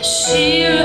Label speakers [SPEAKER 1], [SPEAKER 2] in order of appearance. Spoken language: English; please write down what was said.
[SPEAKER 1] She